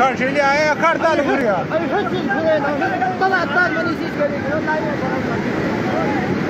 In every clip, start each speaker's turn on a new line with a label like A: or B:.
A: Tanjeli ayağa kartal vuruyor. Hayır, hayır, hayır. Bana beni siz görüyorsunuz. Hayır, hayır.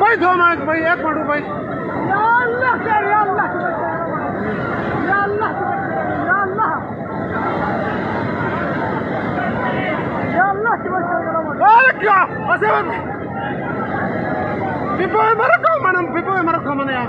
A: भाई, दो minute भाई, एक minute भाई। या अल्लाह कर या अल्लाह या अल्लाह या अल्लाह या मरको मनम बिपो मरको मन यार